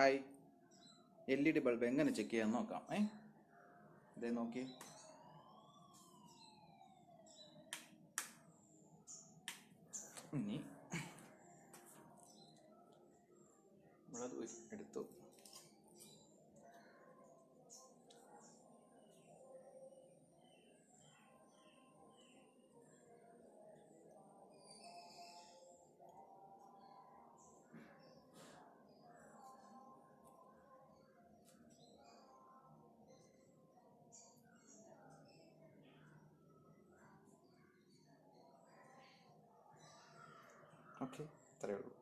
Hi L E D bulb എങ്ങനെ check ചെയ്യാൻ നോക്കാം. ഏ? ഇതേ നോക്കി. ഇനി നമ്മളത് എടുത്തു. ഓക്കെ. അത്രയേ ഉള്ളൂ.